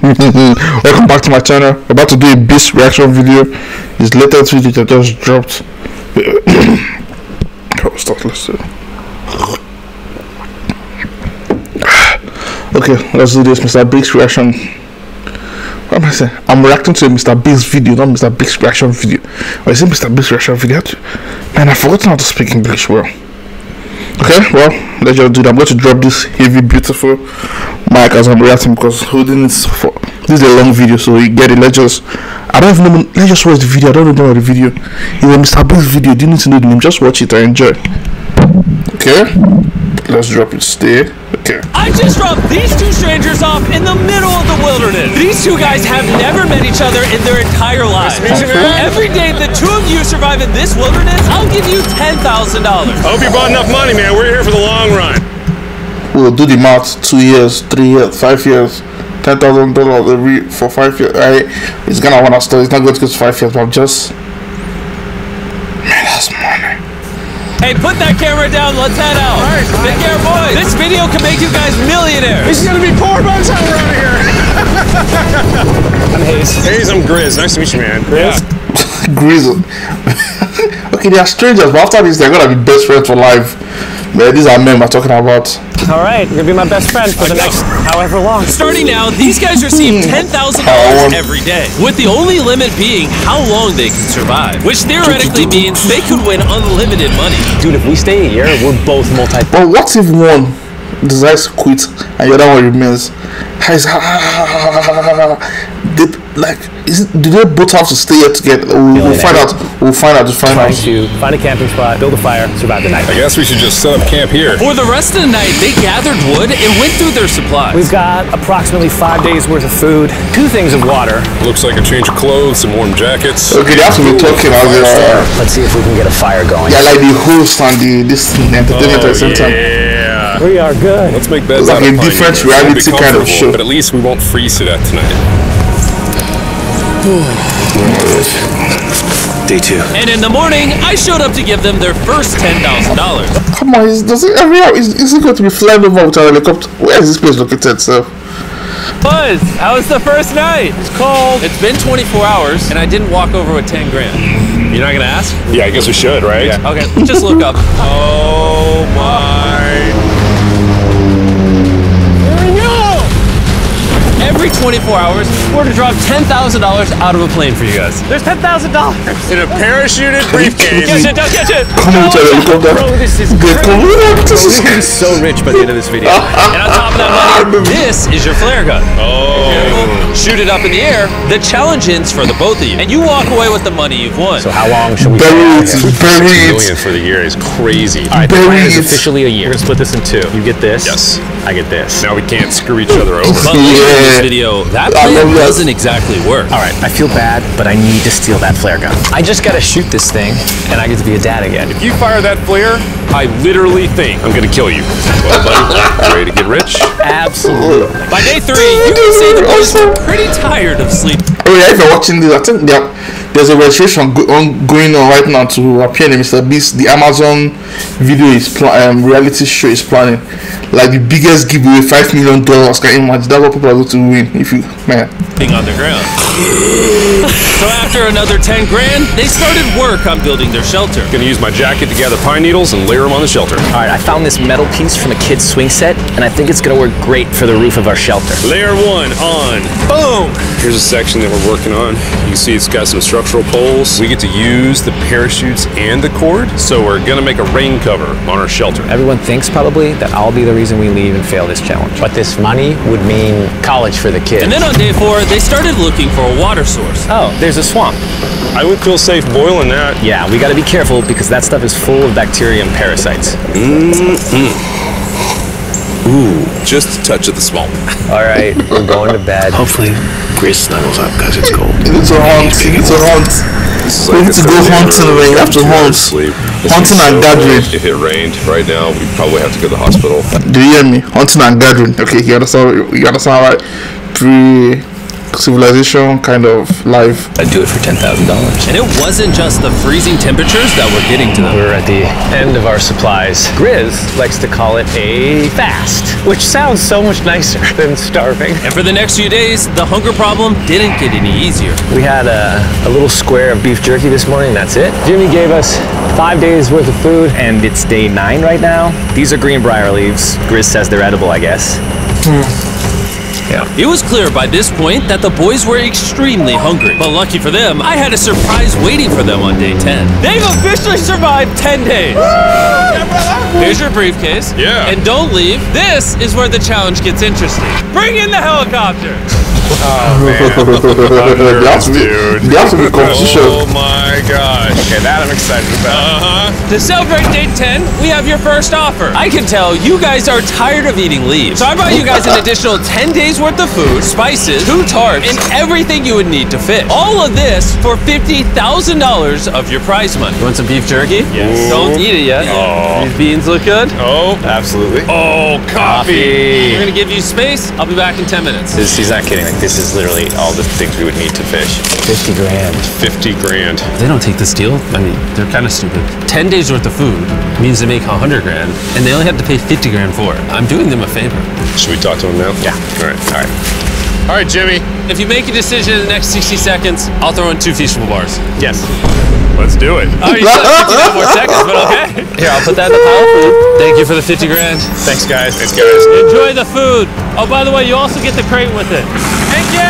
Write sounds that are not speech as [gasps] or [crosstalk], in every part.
[laughs] Welcome back to my channel. About to do a beast reaction video. This latest video that just dropped. [coughs] oh, stop, let's see. [sighs] Okay, let's do this, Mr. Big's reaction. What am I saying? I'm reacting to a Mr. Big's video, not Mr. Big's reaction video. Or is it Mr. Big's reaction video? Man, I've forgotten how to speak English well. Okay, well, let's just do that. I'm going to drop this heavy, beautiful mic as I'm reacting because holding this for this is a long video, so you get it. Let's just I don't even know. Let's just watch the video. I don't know the video. It's a Mr. Beast video. Do you need to know the name? Just watch it and enjoy. Okay, let's drop it. Stay. Okay. I just dropped these two strangers off in the middle of the wilderness. These two guys have never met each other in their entire lives. Every day the two of you survive in this wilderness, I'll give you $10,000. I hope you brought enough money, man. We're here for the long run. We'll do the math. Two years, three years, five years. Ten thousand dollars every for five years. Right? It's gonna wanna start. It's not going to go to five years, but I'm just man, that's money. Hey, put that camera down. Let's head out. All right. Take care, boys. This video can make you guys millionaires. This is gonna be poor by the time we're out of here. [laughs] I'm Hayes. Hayes, I'm Grizz. Nice to meet you, man. Grizz? [laughs] Grizzle. [laughs] okay, they are strangers, but after this, they're gonna be best friends for life. Man, these are men we're talking about. All right, you're gonna be my best friend for the next however long. Starting now, these guys receive hmm. $10,000 every day, with the only limit being how long they can survive, which theoretically means they could win unlimited money. Dude, if we stay a year, we're both multi. But what if one decides to quit and the other one remains? Guys, they, [laughs] like, is it, do they both have to stay here together? We'll, we'll find out. We'll find out. Just find Trying out. to find a camping spot, build a fire, survive the night. I guess we should just set up camp here. For the rest of the night, they gathered wood and went through their supplies. We've got approximately five days worth of food, two things of water. Looks like a change of clothes, some warm jackets. Okay, they have to be talking as they are. Let's see if we can get a fire going. Yeah, like the host and the this entertainment oh, at the same time. yeah. We are good. Let's make beds It's like out of a pine different needles. It'll be reality kind of show. But at least we won't freeze to death tonight. Day two. And in the morning, I showed up to give them their first $10,000. Come on, is, does it every hour is, is it going to be flying over with a helicopter? Where is this place located, sir? Buzz, how was the first night? It's cold. It's been 24 hours, and I didn't walk over with 10 grand. You're not gonna ask? Yeah, I guess we should, right? Yeah. Okay, just look up. [laughs] Oh my. Every 24 hours, we're to drop $10,000 out of a plane for you guys. There's ten thousand dollars. In a parachuted Catch briefcase. it, don't catch it! Come on, with a. Bro, this is Good, come on, this is so rich by the end of this video. [laughs] And on top of that money, this is your flare gun. Oh. Shoot it up in the air. The challenge ends for the both of you, and you walk away with the money you've won. So how long should we? bury it, bury Million for the year is crazy. All right, the bury plan is officially a year. We're gonna split this in two. You get this. Yes. I get this. Now we can't screw each other over. But Yeah. This video, that plan love doesn't exactly work. All right, I feel bad, but I need to steal that flare gun. I just gotta shoot this thing, and I get to be a dad again. If you fire that flare, I literally think I'm gonna kill you. Well, buddy, ready to get rich? Absolutely. By day three, you can say the boys were pretty tired of sleep. Oh yeah, if you're watching this, I think there, there's a registration go, on, going on right now to appear in Mr. Beast. The Amazon video is pla- um, reality show is planning like the biggest giveaway, five million dollars. Can you imagine? That's what people are going to win if you man. Thing on the ground. so after another 10 grand, they started work on building their shelter. Gonna use my jacket to gather pine needles and layer them on the shelter. All right, I found this metal piece from a kid's swing set, and I think it's gonna work great for the roof of our shelter. Layer one on. Boom! Here's a section that we're working on. You can see it's got some structural poles. We get to use the parachutes and the cord, so we're gonna make a rain cover on our shelter. Everyone thinks probably that I'll be the reason we leave and fail this challenge. But this money would mean college for the kids. And then on day four, they started looking for a water source. oh, there's a swamp. I would feel safe boiling that. Yeah, we gotta be careful because that stuff is full of bacteria and parasites. Mm-hmm. Ooh, just a touch of the swamp. [laughs] All right, we're going to bed. Hopefully, Grizz snuggles up because it's cold. You need to hunt. You need to hunt. This is We need to go hunting, man. You have to hunt. Sleep. Hunting and gathering. If it rained right now, we'd probably have to go to the hospital. Do you hear me? Hunting and gathering. Okay, you understand? You understand right? Pre civilization kind of life. I'd do it for $10,000. And it wasn't just the freezing temperatures that were getting to them. We're at the end of our supplies. Grizz likes to call it a fast, which sounds so much nicer [laughs] than starving. And for the next few days, the hunger problem didn't get any easier. We had a, a little square of beef jerky this morning, that's it. Jimmy gave us five days worth of food, and it's day nine right now. These are green greenbrier leaves. Grizz says they're edible, I guess. Hmm. It was clear by this point that the boys were extremely hungry. But lucky for them, I had a surprise waiting for them on day 10. They've officially survived 10 days. Here's your briefcase. Yeah. And don't leave. This is where the challenge gets interesting. Bring in the helicopter. There has to be, there has to competition. Oh my gosh. Okay, that I'm excited about. Uh-huh. To celebrate day 10, we have your first offer. I can tell you guys are tired of eating leaves. So I brought you guys an additional 10 days worth of food, spices, two tarps, and everything you would need to fish. All of this for $50,000 of your prize money. You want some beef jerky? Yes. Don't eat it yet. Oh. These beans look good. Oh, Absolutely. oh, coffee. We're gonna give you space. I'll be back in 10 minutes. This, he's not kidding. This is literally all the things we would need to fish. 50 grand. 50 grand. They don't take this deal. I mean, they're kind of stupid. 10 days worth of food means they make 100 grand, and they only have to pay 50 grand for it. I'm doing them a favor. Should we talk to him now? Yeah. All right. All right. All right, Jimmy. If you make a decision in the next 60 seconds, I'll throw in two Feastables bars. Yes. Let's do it. Oh, you still have 59 more seconds, but okay. Here, I'll put that in the pile for you. Thank you for the 50 grand. Thanks, guys. Thanks, guys. Enjoy the food. Oh, by the way, you also get the crate with it. Thank you!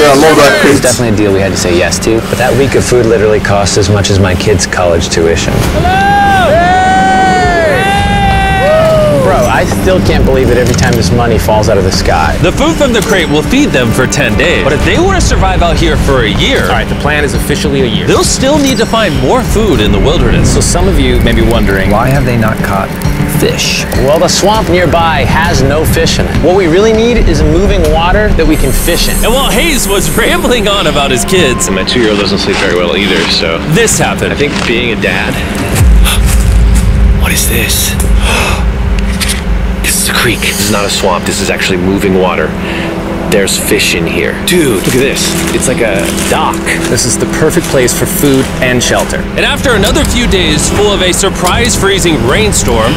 Yeah, I love that It's definitely a deal we had to say yes to, but that week of food literally cost as much as my kids' college tuition. Bro, I still can't believe it every time this money falls out of the sky. The food from the crate will feed them for 10 days. But if they want to survive out here for a year, All right, the plan is officially a year. they'll still need to find more food in the wilderness. So some of you may be wondering, why have they not caught fish? Well, the swamp nearby has no fish in it. What we really need is moving water that we can fish in. And while Hayes was rambling on about his kids, And my two-year-old doesn't sleep very well either, so this happened. I think being a dad. [gasps] what is this? This is creek. This is not a swamp. This is actually moving water. There's fish in here. Dude, look at this. It's like a dock. This is the perfect place for food and shelter. And after another few days full of a surprise freezing rainstorm,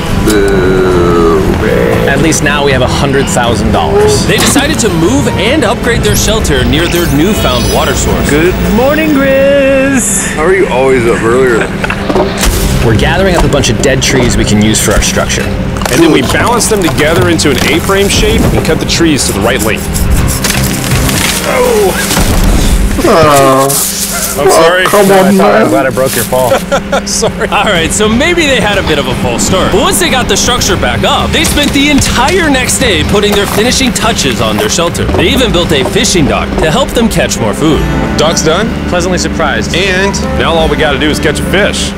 At least now we have $100,000. they decided to move and upgrade their shelter near their newfound water source. Good morning, Grizz! How are you always up earlier? [laughs] We're gathering up a bunch of dead trees we can use for our structure. And then we balance them together into an A-frame shape and cut the trees to the right length. Oh. oh. I'm sorry. Oh, come on, I'm glad I broke your fall. [laughs] Sorry. All right, so maybe they had a bit of a false start. But once they got the structure back up, they spent the entire next day putting their finishing touches on their shelter. They even built a fishing dock to help them catch more food. Dock's done, Pleasantly surprised. and now all we got to do is catch a fish.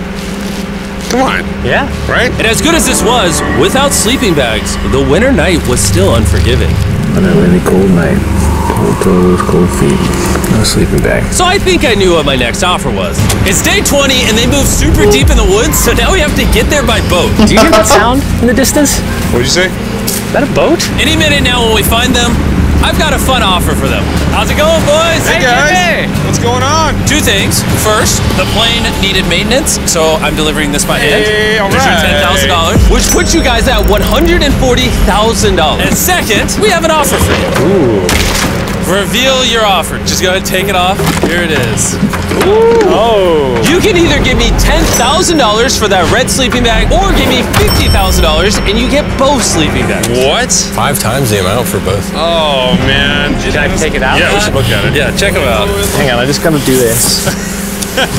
Come on, Yeah. right? And as good as this was, without sleeping bags, the winter night was still unforgiving. On a really cold night. Cold toes, cold feet. No sleeping bag. So I think I knew what my next offer was. It's day 20 and they moved super deep in the woods, so now we have to get there by boat. Do you hear that sound in the distance? What'd you say? Is that a boat? Any minute now when we find them, I've got a fun offer for them. How's it going, boys? Hey guys, what's going on? Two things. First, the plane needed maintenance, so I'm delivering this by hand. Hey, all There's your right. $10,000, which puts you guys at $140,000. And second, we have an offer for you. Ooh. Reveal your offer. Just go ahead and take it off. Here it is. Oh. You can either give me $10,000 for that red sleeping bag or give me $50,000 and you get both sleeping bags. What? Five times the amount for both. Oh man. Can I take it out? Yeah, we should look at it. Yeah, check them out. Hang on, I just gotta do this. [laughs]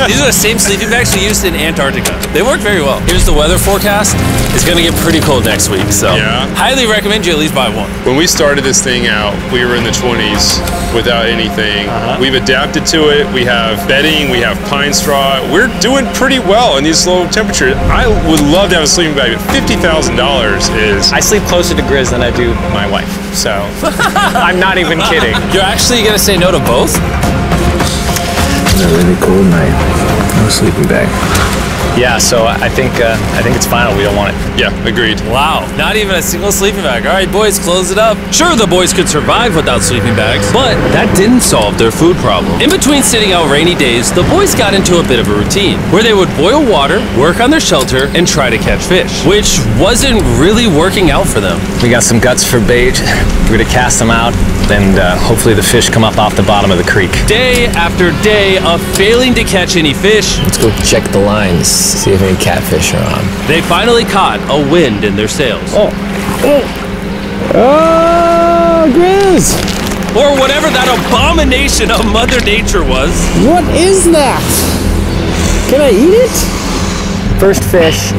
These are the same sleeping bags we used in Antarctica. They work very well. Here's the weather forecast. It's gonna get pretty cold next week, so Yeah. highly recommend you at least buy one. When we started this thing out, we were in the 20s without anything. Uh-huh. We've adapted to it. We have bedding, we have pine straw. We're doing pretty well in these low temperatures. I would love to have a sleeping bag, but $50,000 is. I sleep closer to Grizz than I do my wife, so [laughs] I'm not even kidding. You're actually gonna say no to both? On a really cold night. No sleeping bag. Yeah, so I think uh, I think it's final. We don't want it. Yeah, agreed. Wow, not even a single sleeping bag. All right, boys, close it up. Sure, the boys could survive without sleeping bags, but that didn't solve their food problem. In between sitting out rainy days, the boys got into a bit of a routine where they would boil water, work on their shelter, and try to catch fish, which wasn't really working out for them. We got some guts for bait. We're gonna cast them out, and uh, hopefully the fish come up off the bottom of the creek. Day after day of failing to catch any fish, Let's go check the lines, see if any catfish are on. they finally caught a wind in their sails. Oh, oh, oh, Grizz! Or whatever that abomination of Mother Nature was. What is that? Can I eat it? First fish,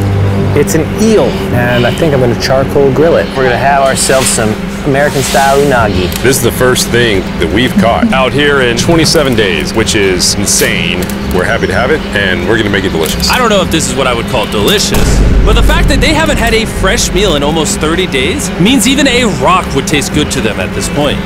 it's an eel, and I think I'm gonna charcoal grill it. We're gonna have ourselves some American style unagi. This is the first thing that we've caught out here in 27 days, which is insane. We're happy to have it, and we're gonna make it delicious. I don't know if this is what I would call delicious, but the fact that they haven't had a fresh meal in almost 30 days means even a rock would taste good to them at this point.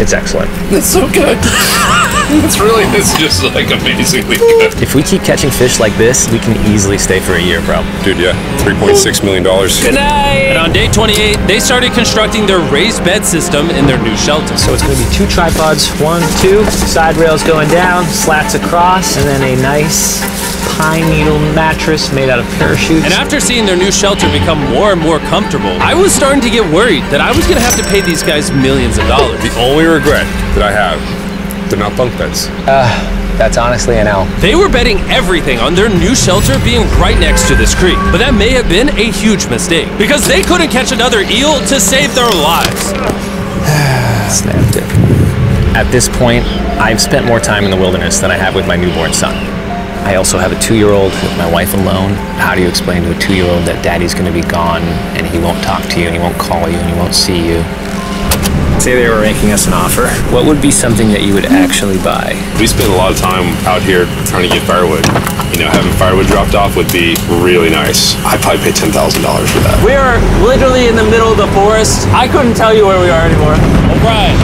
It's excellent. It's so good. [laughs] [laughs] it's really, it's just like amazingly good. If we keep catching fish like this, we can easily stay for a year, bro. Dude, yeah, $3.6 million. Good night! And on day 28, they started constructing their raised bed system in their new shelter. So it's gonna be two tripods, one, two, side rails going down, slats across, and then a nice pine needle mattress made out of parachutes. And after seeing their new shelter become more and more comfortable, I was starting to get worried that I was gonna have to pay these guys millions of dollars. The only regret that I have, they're not bunk beds. Uh, that's honestly an L. They were betting everything on their new shelter being right next to this creek, but that may have been a huge mistake because they couldn't catch another eel to save their lives. [sighs] Snapped it. At this point, I've spent more time in the wilderness than I have with my newborn son. I also have a two-year-old with my wife alone. How do you explain to a two-year-old that daddy's gonna be gone and he won't talk to you and he won't call you and he won't see you? Say they were making us an offer. What would be something that you would actually buy? We spend a lot of time out here trying to get firewood. You know, having firewood dropped off would be really nice. I'd probably pay $10,000 for that. We are literally in the middle of the forest. I couldn't tell you where we are anymore. O'Brien,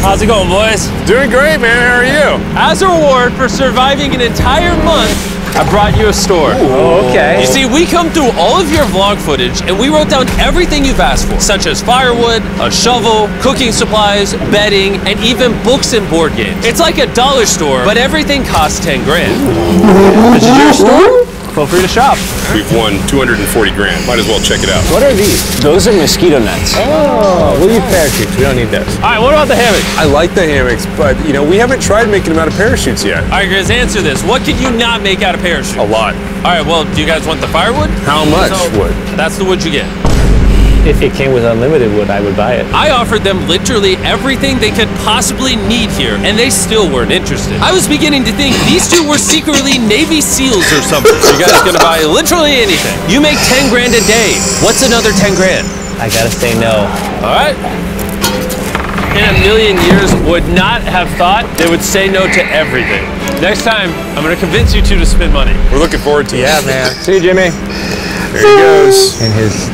how's it going, boys? Doing great, man. How are you? As a reward for surviving an entire month, I brought you a store. Oh, okay. You see, we come through all of your vlog footage and we wrote down everything you've asked for, such as firewood, a shovel, cooking supplies, bedding, and even books and board games. It's like a dollar store, but everything costs 10 grand. This is your store? Feel free to shop. We've won 240 grand. Might as well check it out. What are these? Those are mosquito nets. Oh, we'll use parachutes. We don't need those. All right, what about the hammock? I like the hammocks, but you know, we haven't tried making them out of parachutes yet. All right, guys, answer this. What could you not make out of parachutes? A lot. All right, well, do you guys want the firewood? How much wood? That's the wood you get. If it came with unlimited wood, I would buy it. I offered them literally everything they could possibly need here, and they still weren't interested. I was beginning to think these two were secretly Navy SEALs or something. You guys gonna buy literally anything. You make 10 grand a day. What's another 10 grand? I gotta say no. All right? In a million years, would not have thought they would say no to everything. Next time, I'm gonna convince you two to spend money. We're looking forward to it. Yeah, man. See you, Jimmy. There he goes. In his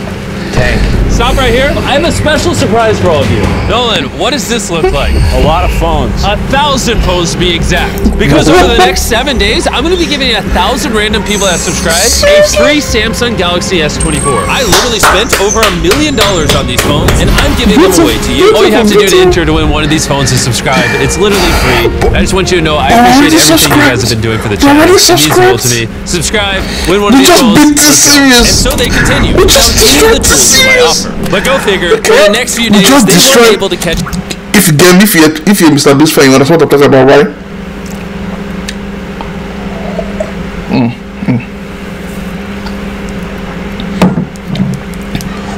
tank. Stop right here. I have a special surprise for all of you. Nolan, what does this look like? A lot of phones. A thousand phones to be exact. Because over the next seven days, I'm going to be giving a thousand random people that subscribe a free Samsung Galaxy S24. I literally spent over a million dollars on these phones, and I'm giving them away to you. All you have to do to enter to win one of these phones is subscribe. It's literally free. I just want you to know I appreciate everything you guys have been doing for the channel. It means the world to me. Subscribe, win one of these just phones, beat this serious. and so they continue We just any of the destroyed tools in my this offer. But go figure, for the next few days, just they won't be able to catch If you get if you if you're Mr. Beast fan, you understand what I'm talking about, right? Mm, mm.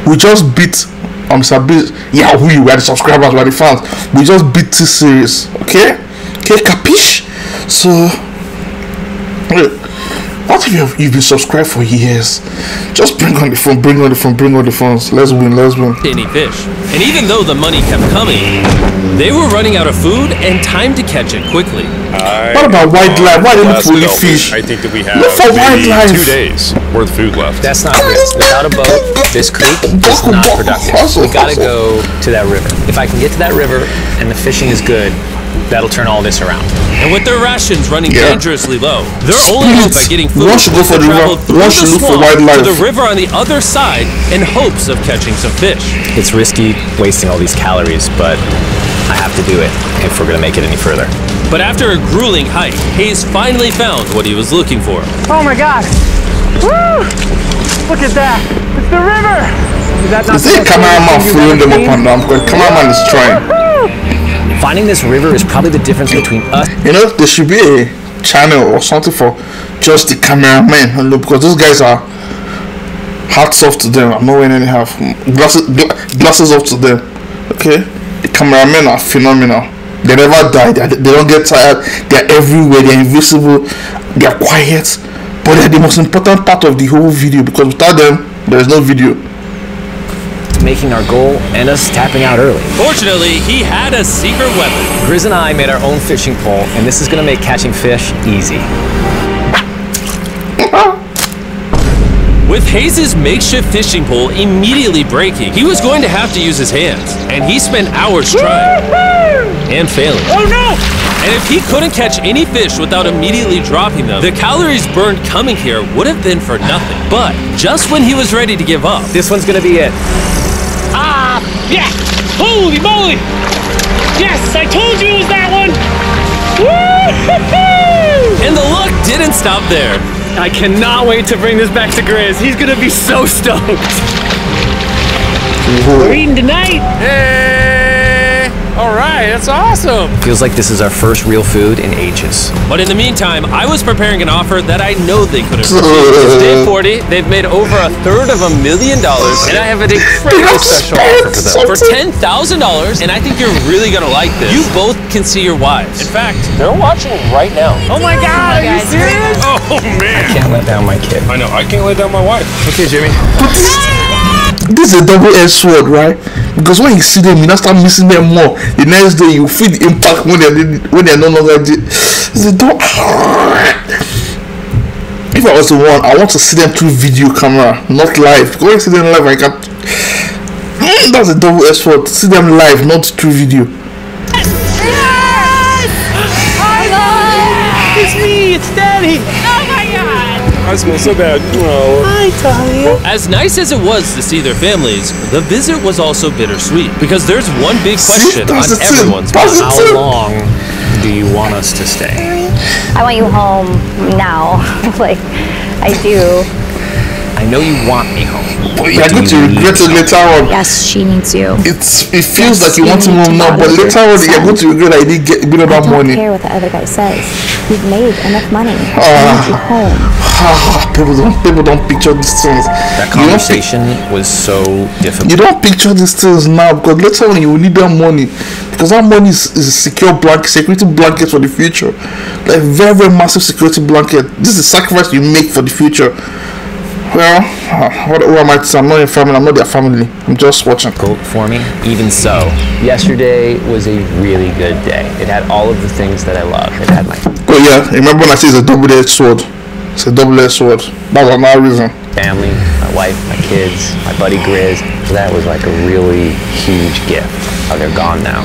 We just beat uh, on Mr. Beast. Yeah, we were the subscribers, we are the fans. We just beat this series, okay? Okay, capiche? So, wait, what if you've, you've been subscribed for years? Just bring on the phone, bring on the phone, bring on the phones. Let's win, let's win. any fish. And even though the money kept coming, they were running out of food and time to catch it quickly. What about wildlife? Why didn't Last we eat development, fish? I think that we have Look for maybe wildlife. two days worth of food left. That's not good. Without a boat, this creek is not productive. We gotta go to that river. If I can get to that river and the fishing is good, That'll turn all this around. And with their rations running Yeah. dangerously low, their only hope at getting food One should go was for to the travel river. through One the for swamp wildlife. to the river on the other side in hopes of catching some fish. It's risky wasting all these calories, but I have to do it if we're gonna make it any further. But after a grueling hike, Hayes finally found what he was looking for. Oh my god! Woo! Look at that! It's the river! Is that not Is there a the best cameraman thing you've following them up seen? and down? Because cameraman is trying. Finding this river is probably the difference between us You know, there should be a channel or something for just the know, because those guys are hats off to them. I'm not wearing any half glasses, gla- glasses off to them. Okay, the cameramen are phenomenal. They never die. They, they don't get tired. They're everywhere. They're invisible. They're quiet, but they're the most important part of the whole video because without them, there is no video. Making our goal and us tapping out early. Fortunately, he had a secret weapon. Grizz and I made our own fishing pole, and this is gonna make catching fish easy. With Hayes' makeshift fishing pole immediately breaking, he was going to have to use his hands, and he spent hours trying and failing. Oh no! And if he couldn't catch any fish without immediately dropping them, the calories burned coming here would have been for nothing. But just when he was ready to give up, This one's gonna be it. Ah! Yeah! Holy moly! Yes! I told you it was that one! Woo! and the luck didn't stop there. I cannot wait to bring this back to Grizz. He's gonna be so stoked. We're eating tonight. Hey! All right, that's awesome. Feels like this is our first real food in ages. But in the meantime, I was preparing an offer that I know they couldn't refuse. It's day [laughs] 40, they've made over a third of a million dollars, and I have an incredibly special offer for them. For $10,000, and I think you're really gonna like this. You both can see your wives. In fact, they're watching right now. Oh my god, are you serious? Oh man! I can't let down my kid. I know. I can't let down my wife. Okay, Jimmy. [laughs] this is a double-edged sword, right? Because when you see them, you now start missing them more. The next day, you feel the impact when they're when they're no longer. the- It's a double. If I was the one, I want to see them through video camera, not live. Because when you see them live, I can. Mm, That's a double-edged sword. See them live, not through video. yes! Hi, It's me, it's Daddy. I smell so bad. Oh. As nice as it was to see their families, the visit was also bittersweet because there's one big question on that's the thing. everyone's mind. How long do you want us to stay? I want you home now. [laughs] like, I do. I know you want me home. But you're going to regret it later on. Yes, she needs you. It's it feels Yes, like you you want to move now, but later on you're yourself. going to regret that you didn't get a bit of I don't care what the other guy says. You've made enough money. I Ah. need you home. people don't people don't picture these things. That You don't conversation was so difficult. you don't picture these things now because later on you will need that money because that money is, is a secure blanket, security blanket for the future, like very very massive security blanket. This is the sacrifice you make for the future. Well, uh, what, who am I to say? I'm not your family. I'm not their family. I'm just watching. for me. Even so, yesterday was a really good day. It had all of the things that I love. It had my Oh yeah, remember when I said it's a double-edged sword? It's a double-edged sword. That's another reason. family, my wife, my kids, my buddy Grizz. That was like a really huge gift. Oh, they're gone now.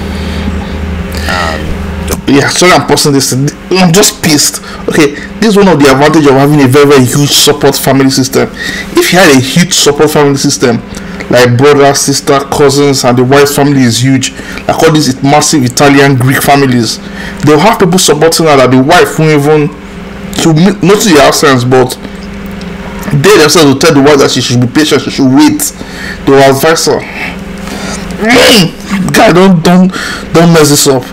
Yeah, sorry I'm posting this. I'm just pissed. Okay, this is one of the advantage of having a very, very huge support family system. If you had a huge support family system, like brother, sister, cousins, and the wife's family is huge, like all these massive Italian Greek families, they'll have people supporting her that the wife won't even to not to the absence, but they themselves will tell the wife that she should be patient, she should wait. They will advise her. Guy, don't don't don't mess this up.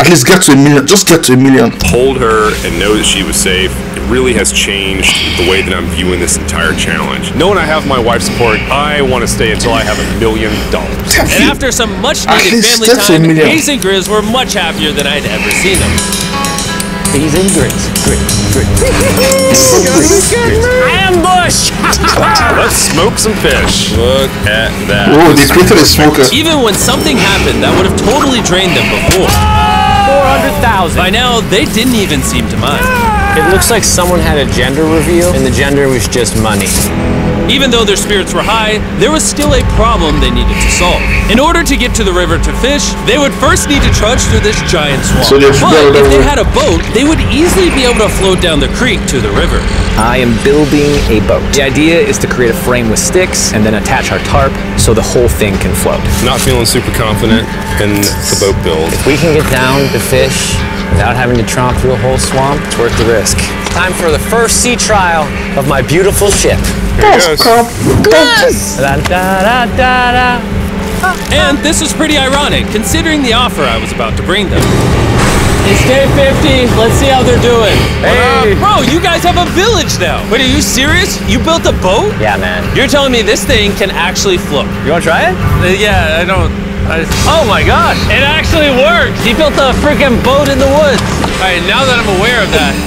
At least get to a million. Just get to a million. Hold her and know that she was safe. It really has changed the way that I'm viewing this entire challenge. Knowing I have my wife's support, I want to stay until I have a million dollars. And after some much needed family time, million. Hayes and Grizz were much happier than I'd ever seen them. He's in Grizz. Grizz. Grizz. Smoke some fish. Look at that. Oh, they created a smoker. Even when something happened that would have totally drained them before, 400,000. by now they didn't even seem to mind. It looks like someone had a gender reveal, and the gender was just money. Even though their spirits were high, there was still a problem they needed to solve. In order to get to the river to fish, they would first need to trudge through this giant swamp. So but if they had a boat, they would easily be able to float down the creek to the river. I am building a boat. The idea is to create a frame with sticks and then attach our tarp so the whole thing can float. Not feeling super confident in the boat build. If we can get down to fish without having to tromp through a whole swamp, it's worth the risk. Time for the first sea trial of my beautiful ship. Here it goes. Da, da, da, da, da. And this was pretty ironic, considering the offer I was about to bring them. It's day 50. Let's see how they're doing. Hey. Bro, you guys have a village now. Wait, are you serious? You built a boat? Yeah, man. You're telling me this thing can actually float? You want to try it? Uh, yeah, I don't. I, oh my gosh, it actually works! He built a freaking boat in the woods. All right, now that I'm aware of that,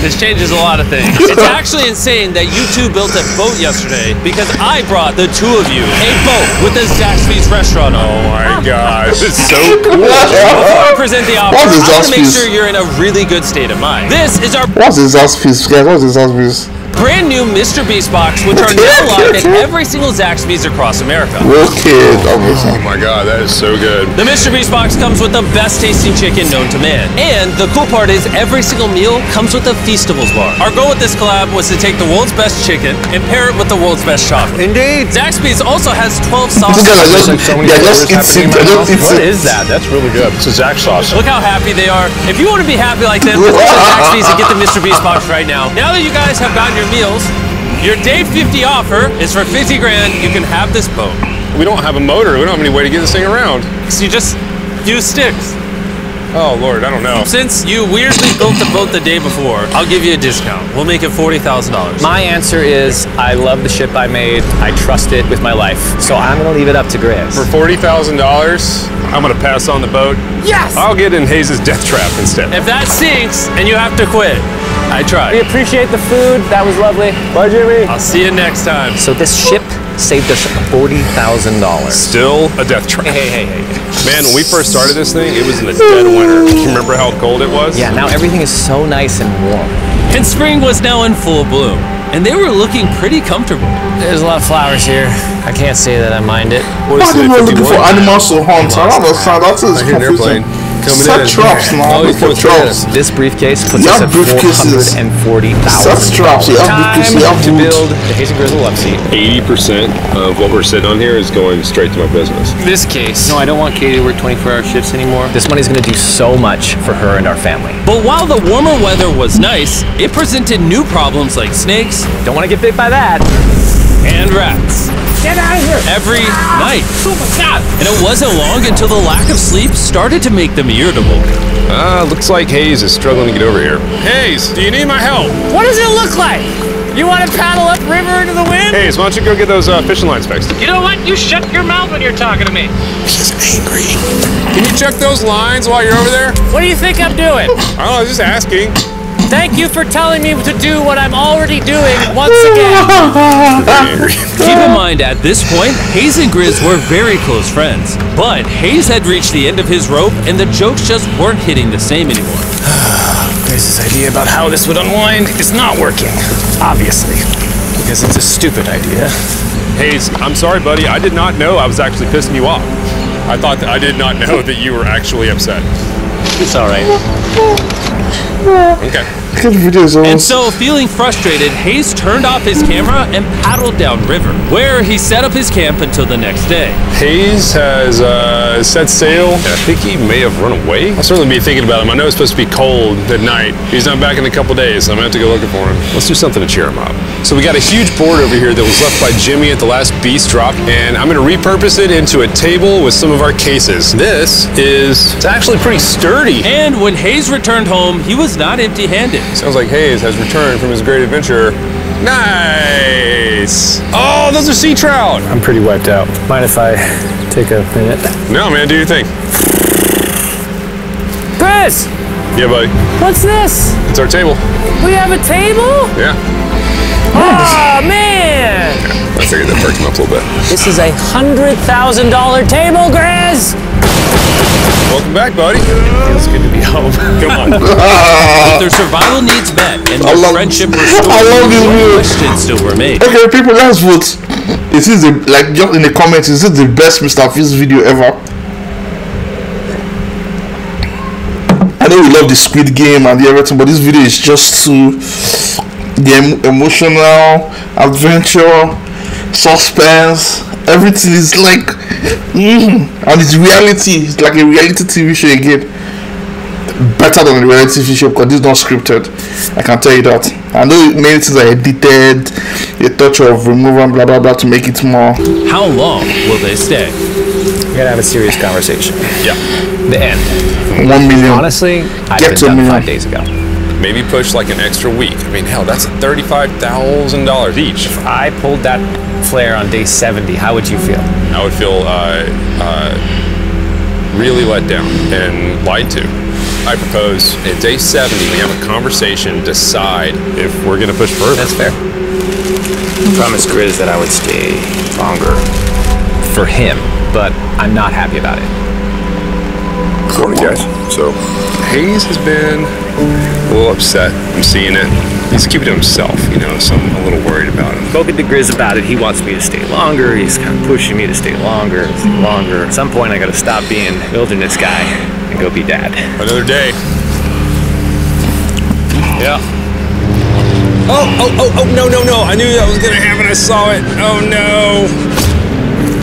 this changes a lot of things. It's actually insane that you two built a boat yesterday because I brought the two of you a boat with the Zaxby's restaurant on. Oh my gosh, this is so cool. [laughs] Before I [laughs] present the offer, What is I want to make sure you're in a really good state of mind. This is our What's his ass piece, guys? What's his ass piece? Brand new Mr. Beast box, which are now [laughs] live at every single Zaxby's across America. Wicked, obviously. Oh, oh my god, that is so good. The Mr. Beast box comes with the best tasting chicken known to man. And the cool part is every single meal comes with a Feastables bar. Our goal with this collab was to take the world's best chicken and pair it with the world's best chocolate. Indeed. Zaxby's also has 12 This sauces. guy just, yeah, just eats it. Just What it. is that? That's really good. It's a Zax sauce. Look how happy they are. If you want to be happy like them, let's [laughs] go to Zaxby's and get the Mr. Beast box right now. Now that you guys have gotten your meals, your day 50 offer is for 50 grand. You can have this boat. We don't have a motor. We don't have any way to get this thing around. So you just use sticks. Oh lord, I don't know. Since you weirdly built the boat the day before, I'll give you a discount. We'll make it $40,000. My answer is I love the ship I made. I trust it with my life. So I'm going to leave it up to Grizz. For forty thousand dollars, I'm gonna pass on the boat. Yes! I'll get in Hayes' death trap instead. If that sinks and you have to quit, I tried. We appreciate the food. That was lovely. Bye, Jimmy. I'll see you next time. So this ship saved us $40,000. Still a death trap. Hey, hey, hey. Man, when we first started this thing, it was in the dead winter. Do you remember how cold it was? Yeah, now everything is so nice and warm. And spring was now in full bloom, and they were looking pretty comfortable. There's a lot of flowers here. I can't say that I mind it. What are it, looking 51? for animals to hunt? I don't understand. That is I hear an airplane confusing. Coming Set in. traps now. Oh, Look he's for coming straight at traps. This briefcase puts You us have at $440,000. Set traps. You Time briefcases. You have to build the Hazen Grizzle Love Seat. 80% of what we're sitting on here is going straight to my business. This case. No, I don't want Katie to work 24 hour shifts anymore. This money's gonna do so much for her and our family. But while the warmer weather was nice, it presented new problems like snakes Don't wanna get bit by that. and rats. Get out of here! Every night. Oh my god! And it wasn't long until the lack of sleep started to make them irritable. Ah, looks like Hayes is struggling to get over here. Hayes, do you need my help? What does it look like? You want to paddle up river into the wind? Hayes, why don't you go get those uh, fishing lines fixed? You know what? You shut your mouth when you're talking to me. He's angry. Can you check those lines while you're over there? What do you think I'm doing? I don't know, just asking. Thank you for telling me to do what I'm already doing once again. [laughs] Keep in mind, at this point, Hayes and Grizz were very close friends. But Hayes had reached the end of his rope, and the jokes just weren't hitting the same anymore. [sighs] Grizz's idea about how this would unwind is not working. Obviously. Because it's a stupid idea. Hayes, I'm sorry, buddy. I did not know I was actually pissing you off. I thought that I did not know that you were actually upset. It's alright. Okay. Look at the videos. And so, feeling frustrated, Hayes turned off his camera and paddled downriver, where he set up his camp until the next day. Hayes has uh, set sail, and I think he may have run away. I'll certainly be thinking about him. I know it's supposed to be cold at night. He's not back in a couple days, so I'm gonna have to go looking for him. Let's do something to cheer him up. So we got a huge board over here that was left by Jimmy at the last beast drop, and I'm gonna repurpose it into a table with some of our cases. This is it's actually pretty sturdy. And when Hayes returned home, he was not empty handed. Sounds like Hayes has returned from his great adventure. Nice. Oh, those are sea trout. I'm pretty wiped out. Mind if I take a minute? No, man, do your thing. Grizz, Yeah, buddy. what's this? It's our table. We have a table? Yeah. Oh man! I figured that perked him up a little bit. This is a hundred thousand dollar table, Grizz. Well, Welcome back, buddy. Feels good to be home. Come on. [laughs] With their survival needs met and I their love- friendship [laughs] I restored, love this one video. question still remain. Okay, people, let's vote. Is this the like just in the comments? Is this the best Mr. Beast video ever? I know we love the Squid Game and the everything, but this video is just too the em- emotional adventure, suspense. Everything is like, mm, and it's reality. It's like a reality TV show again. Better than a reality TV show because this is not scripted. I can tell you that. I know many things are edited, a touch of removal, and blah blah blah to make it more. How long will they stay? We gotta have a serious conversation. Yeah. The end. One million. Honestly, I'd Get been to a done million. five days ago. Maybe push like an extra week. I mean, hell, that's thirty-five thousand dollars each. If I pulled that flare on day 70, how would you feel? I would feel uh, uh, really let down and lied to. I propose at day 70 we have a conversation, decide if we're going to push further. That's fair. Promised Grizz that I would stay longer. For him, but I'm not happy about it. Morning, guys. So, Hayes has been a little upset. I'm seeing it. He's keeping to himself, you know, so I'm a little worried about him. Spoken to Grizz about it. He wants me to stay longer. He's kind of pushing me to stay longer, stay longer. At some point, I gotta stop being wilderness guy and go be dad. Another day. Yeah. Oh, oh, oh, oh, no, no, no. I knew that was going to happen. I saw it. Oh, no.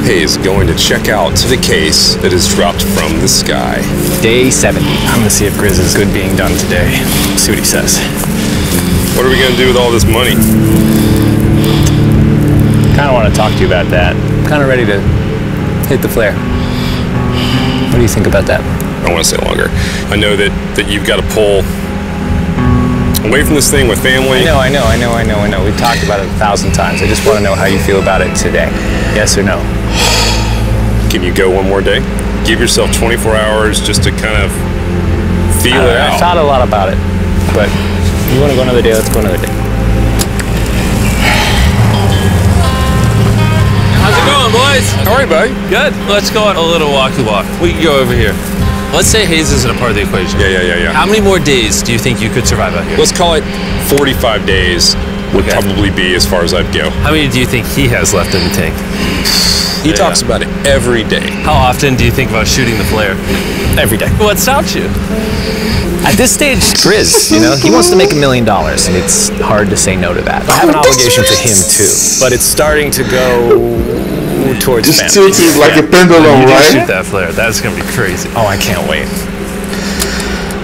Hayes going to check out the case that is dropped from the sky. Day 70. I'm gonna see if Grizz is good being done today. See what he says. What are we going to do with all this money? Kind of want to talk to you about that. I'm kind of ready to hit the flare. What do you think about that? I don't want to say longer. I know that, that you've got to pull away from this thing with family. I know, I know, I know, I know, I know. We've talked about it a thousand times. I just want to know how you feel about it today. Yes or no? Can you go one more day? Give yourself 24 hours just to kind of feel it uh, I out. thought a lot about it, but you want to go another day? Let's go another day. How's it going, boys? All right, buddy. Good. Let's go on a little walkie walk. We can go over here. Let's say Hayes isn't a part of the equation. Yeah, yeah, yeah, yeah. How many more days do you think you could survive out here? Let's call it 45 days would Okay. probably be as far as I'd go. How many do you think he has left in the tank? He Yeah. talks about it every day. How often do you think about shooting the flare? Every day. What stops you? At this stage, Grizz, you know, he wants to make a million dollars, and it's hard to say no to that. I have an obligation to him too, but it's starting to go towards This family. tilt is like a pendulum, You do shoot that flare. That's gonna be crazy. Oh, I can't wait.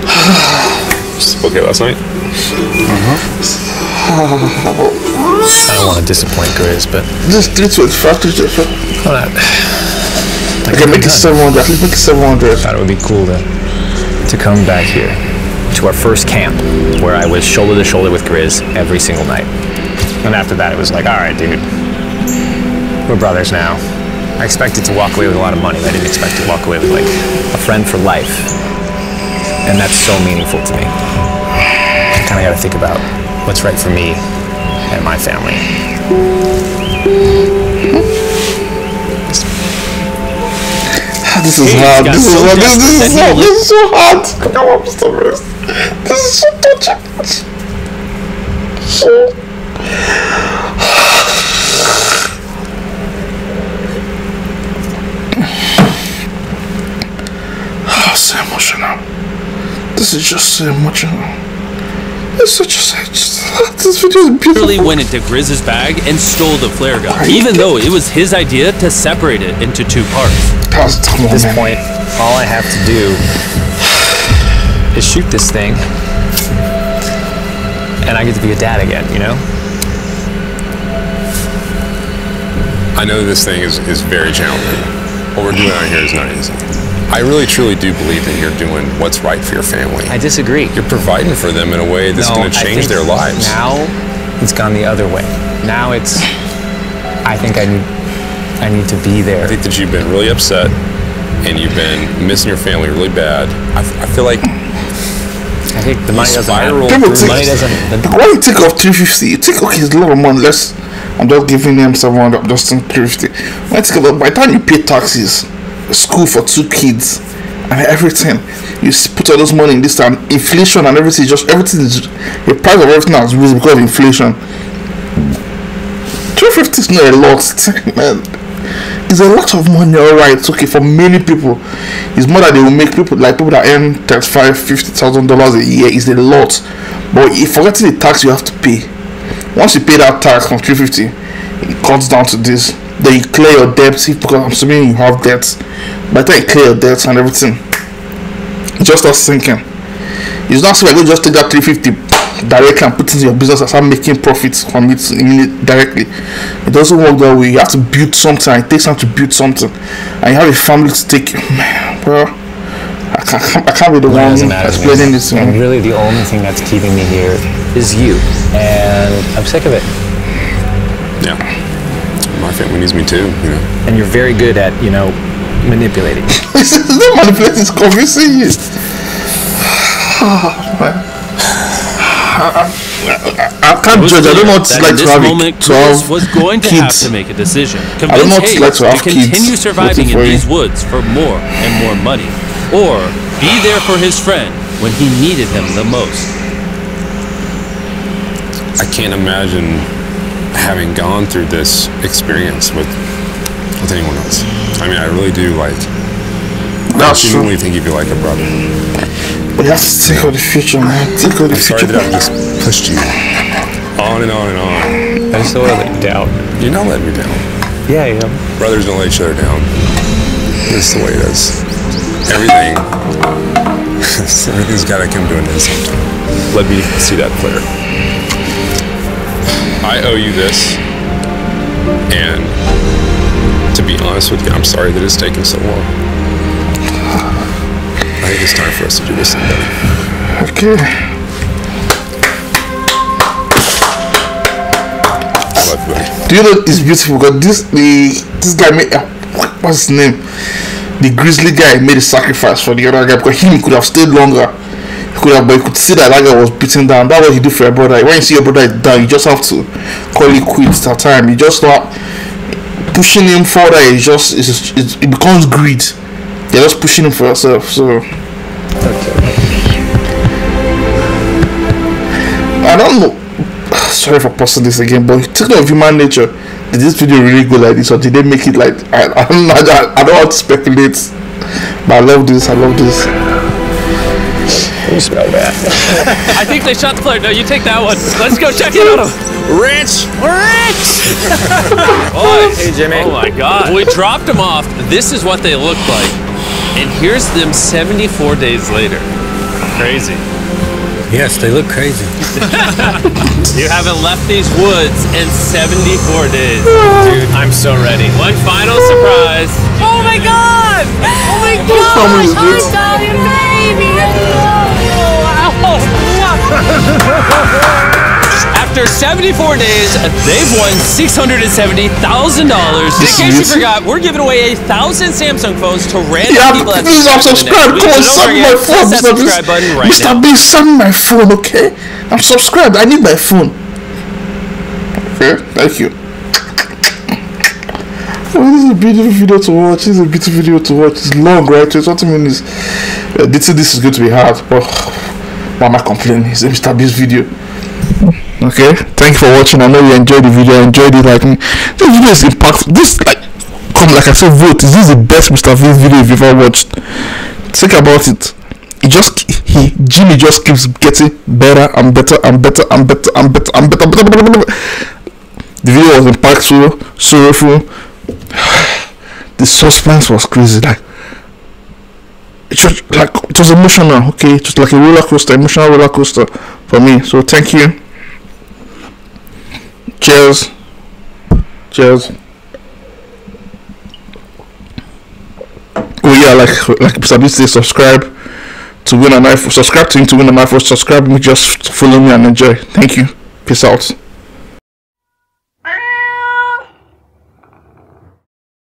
[sighs] Okay, last night. Uh-huh. [sighs] [sighs] I don't want to disappoint Grizz, but Just five, three twenty five. I'm not. Okay, make it seven hundred. At least make it seven hundred. thought it would be cool to to come back here to our first camp where I was shoulder to shoulder with Grizz every single night. And after that, it was like, all right, dude, we're brothers now. I expected to walk away with a lot of money, but I didn't expect to walk away with like a friend for life. And that's so meaningful to me. I kind of got to think about what's right for me and my family. Ah, this is Hey, hard. This is so hard. This, this is desperate hard. This is so hard. Come on, Mr. West. This is so touching. So. Oh, ah, so emotional. This is just so emotional. It's such a such. This video is beautiful. Literally went into Grizz's bag and stole the flare gun, even though it was his idea to separate it into two parts. That's- come on, At this man. point, all I have to do is shoot this thing, and I get to be a dad again, you know? I know this thing is, is very challenging. What we're doing out here is not easy. I really truly do believe that you're doing what's right for your family. I disagree. You're providing for them in a way that's No, going to I change think their lives. Now it's gone the other way. Now it's I think I need I need to be there. I think that you've been really upset and you've been missing your family really bad. I feel like I think the money doesn't matter. spiral People through Money doesn't the, why you take off 350? You take, okay, it's a lot of money. Let's, I'm just giving them 700, I'm just in 350. When I take off, by the time you pay taxes, school for two kids, and everything. You put all those money in this time, inflation and everything. Just everything is the price of everything has risen because of inflation. Two fifty is not a lot, [laughs] man. It's a lot of money, alright. It's okay for many people. It's more that they will make people like people that earn thirty-five, fifty thousand dollars a year is a lot. But if forgetting the tax you have to pay, once you pay that tax from three fifty, it cuts down to this. Then you clear your debts if because I'm assuming you have debts. By the time you clear your debts and everything, it just starts sinking. It's not so like you just take that 350 directly and put it in your business and start making profits from it directly. It doesn't work that way. You have to build something. It takes time to build something, and you have a family to take. Man, bro, I can't, I can't, be the one Doesn't matter to me. explaining this. And Man. really, the only thing that's keeping me here is you. And I'm sick of it. Yeah. My family needs me too, you know. And you're very good at, you know, manipulating. [laughs] This is not manipulating. It's convincing you. [sighs] Man. [sighs] I, I, I can't judge. I don't know what it's like that to have, moment, to have Chris was going to have kids. to make a decision. don't know what it's like Hayes to have to continue kids surviving in these woods for more and more money, or be there for his friend when he needed him the most. I can't imagine having gone through this experience with with anyone else. I mean, I really do like. I That's true. genuinely think you'd be like a brother. But you have to think of the future, man. Think of the I'm sorry that I've just pushed you on and on and on. I just don't want to let you down. You're not letting me down. Yeah, I am. Brothers don't let each other down. This is the way it is. Everything. everything's got to come to an end sometime. Let me see that clear. I owe you this, and to be honest with you, I'm sorry that it's taken so long. I think it's time for us to do this thing better. Okay. I love you, buddy. Do you know it's beautiful? Because this the this guy made uh, what- what's his name? The grizzly guy made a sacrifice for the other guy because he could have stayed longer. He could have, but you could see that that guy was beaten down. That's what you do for your brother. When you see your brother is down, you just have to call it quits at time. You just not pushing him further. It's just it's, it's, it becomes greed. You're just pushing him for yourself. So I don't know. [sighs] Sorry for posting this again, but talking of human nature, did this video really go like this, or did they make it like I, I don't? I, I don't want to speculate, but I love this. I love this. You smell bad. I think they shot the player. No, you take that one. Let's go check it out. Rich! Rich! [laughs] Boy, Hey, Jimmy. Oh my god. We dropped them off. This is what they look like. And here's them 74 days later. Crazy. Yes, they look crazy. [laughs] You haven't left these woods in 74 days. Dude, I'm so ready. One final surprise. Oh my god! Oh my god! family is gosh! After 74 days, they've won $670,000. In case you forgot, we're giving away a thousand Samsung phones to random Yeah, people that please, I'm subscribe subscribed. Come on, week. So don't send my phone, Mr. subscribe button right Mr. now. Beast, send my phone, okay? I'm subscribed. I need my phone. Okay, thank you. Oh, this is a beautiful video to watch. This is a beautiful video to watch. It's long, right? It's 20 minutes. Uh, this, this is going to be hard, but why am I complaining? It's a Mr. Beast video. Okay, thank you for watching. I know you enjoyed the video. Enjoyed it. Like, this video is impactful. This, like, come, like I said, vote. Is this the best Mr. Beast video you've ever watched? Think about it. He just, he, Jimmy just keeps getting better and better and better and better and better and better. better, better, better, better. The video was impactful, sorrowful. [sighs] The suspense was crazy. Like, it was like it was emotional. Okay, it was like a roller coaster, emotional roller coaster for me. So thank you. Cheers. Cheers. Oh yeah, like like Mr. Subscribe to win an iPhone. Subscribe to him to win an iPhone. Subscribe me, just follow me and enjoy. Thank you. Peace out.